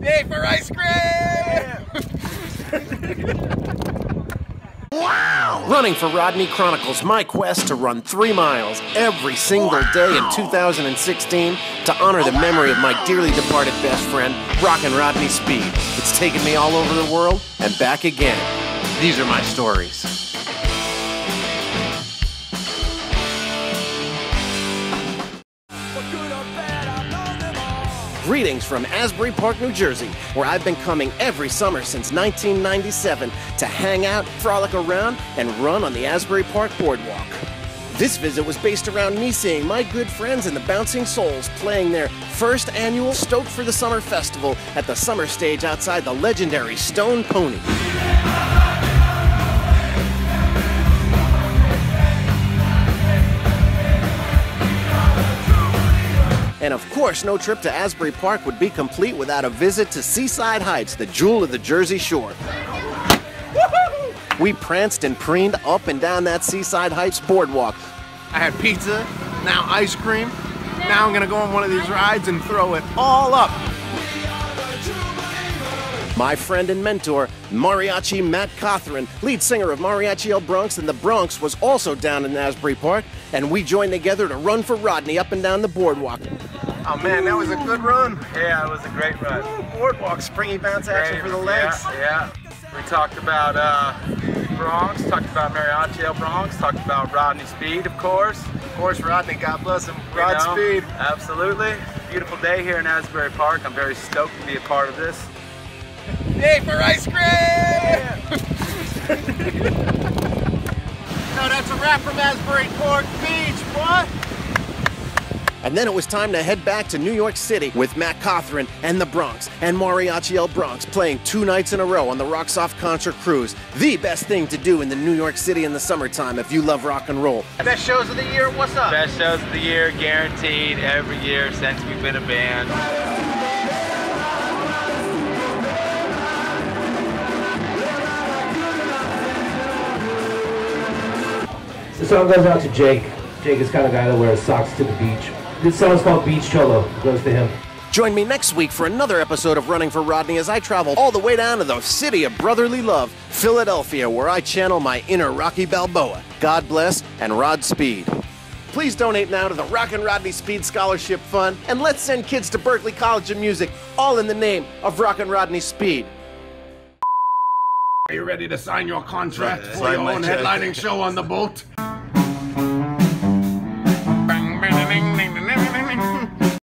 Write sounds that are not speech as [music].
Yay for ice cream! wow! Running for Rodney chronicles my quest to run three miles every single wow. day in 2016 to honor the memory of my dearly departed best friend, Rockin' Rodney Speed. It's taken me all over the world and back again. These are my stories. Greetings from Asbury Park, New Jersey, where I've been coming every summer since 1997 to hang out, frolic around, and run on the Asbury Park Boardwalk. This visit was based around me seeing my good friends in the Bouncing Souls playing their first annual Stoked for the Summer Festival at the summer stage outside the legendary Stone Pony. And of course, no trip to Asbury Park would be complete without a visit to Seaside Heights, the jewel of the Jersey Shore. We pranced and preened up and down that Seaside Heights boardwalk. I had pizza, now ice cream. Now I'm gonna go on one of these rides and throw it all up. My friend and mentor, Mariachi Matt Caughthran, lead singer of Mariachi El Bronx and the Bronx, was also down in Asbury Park, and we joined together to run for Rodney up and down the boardwalk. Oh man, that was a good run. Yeah, it was a great run. Boardwalk, springy bounce action for the legs. Yeah, yeah. We talked about uh, Bronx, talked about Mariachi El Bronx, talked about Rodney Speed, of course. Of course, Rodney, God bless him. Rod you know, Speed. Absolutely. Beautiful day here in Asbury Park. I'm very stoked to be a part of this. Yay for ice cream! Yeah. [laughs] no, that's a wrap from Asbury Park Beach, what? And then it was time to head back to New York City with Matt Caughthran and the Bronx and Mariachi El Bronx playing two nights in a row on the Rocks Off Concert Cruise. The best thing to do in the New York City in the summertime if you love rock and roll. Best shows of the year, what's up? Best shows of the year, guaranteed every year since we've been a band. This song goes out to Jake. Jake is kind of guy that wears socks to the beach. This song is called Beach Cholo. It goes to him. Join me next week for another episode of Running for Rodney as I travel all the way down to the city of brotherly love, Philadelphia, where I channel my inner Rocky Balboa. God bless and Rod Speed. Please donate now to the Rockin' Rodney Speed Scholarship Fund and let's send kids to Berklee College of Music, all in the name of Rockin' Rodney Speed. Are you ready to sign your contract for your own check. headlining show on the boat?